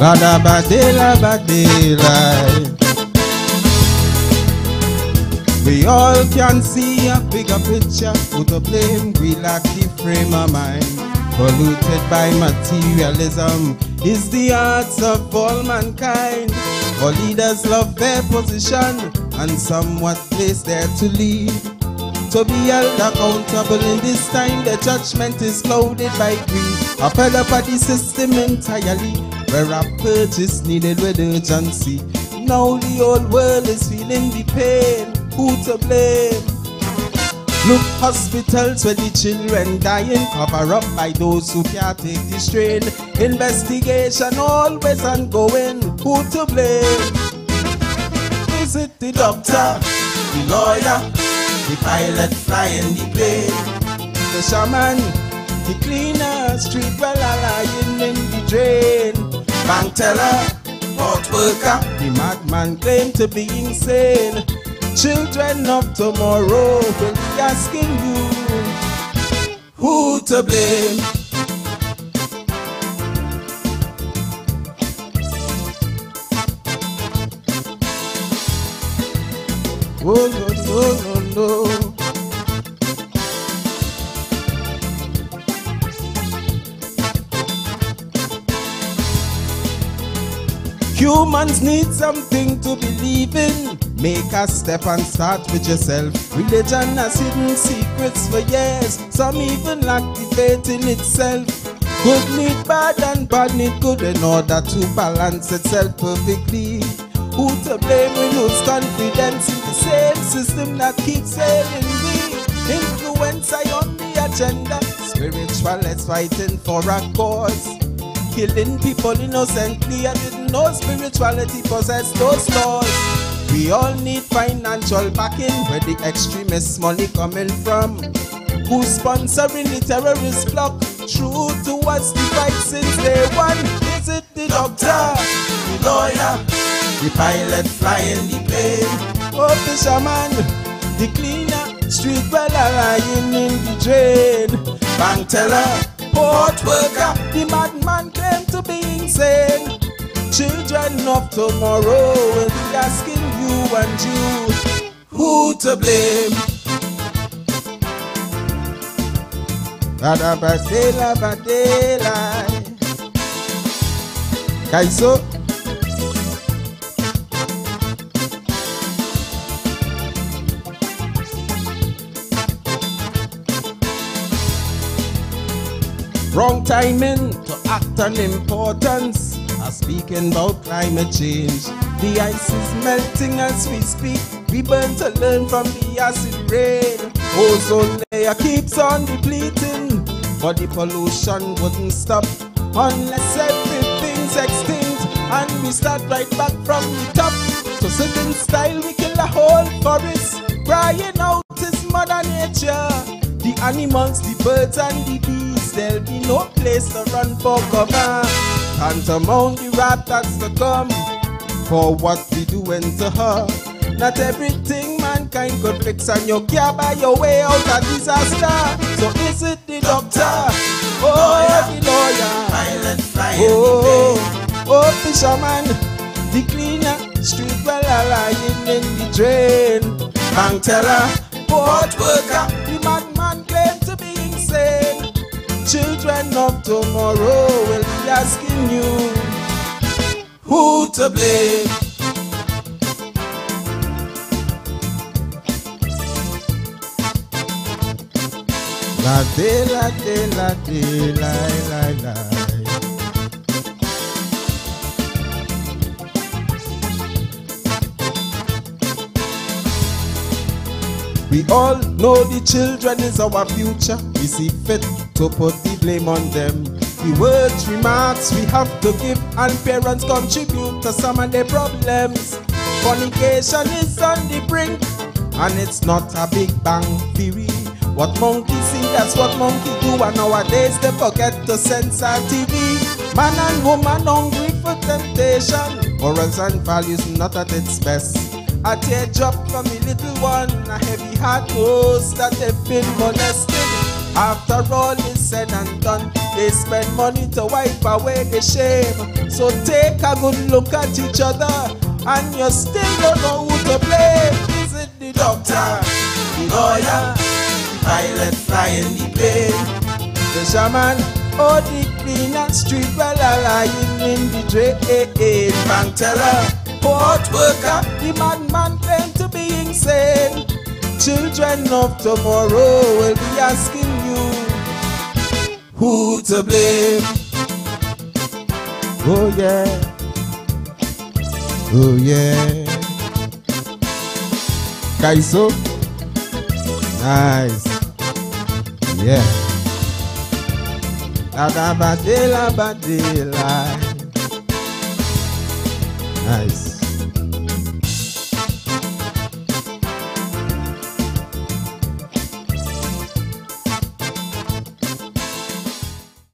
Badabadela badela. We all can see a bigger picture. Who to blame? We lack the frame of mind. Polluted by materialism is the hearts of all mankind. All leaders love their position and somewhat place there to lead. To be held accountable in this time, the judgment is clouded by greed. Fell up at the system entirely, where a purchase needed with urgency. Now the whole world is feeling the pain. Who to blame? Look, hospitals where the children dying, cover up by those who can't take the strain. Investigation always ongoing. Who to blame? Is it the doctor, the lawyer, the pilot flying the plane, the shaman, the cleaner, street dweller lying in the drain, bank teller, port worker, the madman claim to be insane. Children of tomorrow will be asking you who to blame. Oh no no no no. Humans need something to believe in. Make a step and start with yourself. Religion has hidden secrets for years. Some even lack the faith in itself. Good need bad and bad need good in order to balance itself perfectly. Who to blame? We lose confidence in the same system that keeps failing we. Influence on the agenda. Spiritualists fighting for a cause. Killing people innocently. I didn't know spirituality possessed those laws. We all need financial backing. Where the extremists money coming from? Who's sponsoring the terrorist block? True to us the fight since day one. Is it the doctor, the lawyer, the pilot flying the plane, oh fisherman, the cleaner, street dweller lying in the drain, bank teller, port worker, the madman claim to be insane. Children of tomorrow will be asking you and you who to blame. Badabadela badela. Kaiso. Wrong timing to act on importance. I'm speaking about climate change. The ice is melting as we speak. We burn to learn from the acid rain. Ozone layer keeps on depleting, but the pollution wouldn't stop unless everything's extinct and we start right back from the top. So sitting style, we kill a whole forest, crying out is mother nature. The animals, the birds and the bees, there'll be no place to run for cover. Tantamount the rat that's to come for what we doing to her. Not everything mankind could fix and you can't buy your way out of disaster. So is it the doctor? Oh, oh, the lawyer. Pilot flying Oh, oh, fisherman, the cleaner, street dweller lying in the drain. Bank teller, port worker, Children of tomorrow will be asking you who to blame. La de la de la de la la la. We all know the children is our future. We see fit to put the blame on them. The words, remarks we have to give, and parents contribute to some of the problems. Fornication is on the brink, and it's not a big bang theory. What monkey see, that's what monkey do, and nowadays they forget to censor TV. Man and woman hungry for temptation, morals and values not at its best. A teardrop from a little one, a heavy heart knows that they've been molested. After all is said and done, they spend money to wipe away the shame. So take a good look at each other, and you still don't know who to blame. Is it the doctor, the lawyer, the pilot flying the plane, the shaman, or the cleaner, street dweller lying in the drain, bank teller, port worker, the madman claim to be insane. Children of tomorrow will be asking who to blame. Oh yeah. Oh yeah. Kaiso. Nice. Yeah. Adabadela badela. Nice.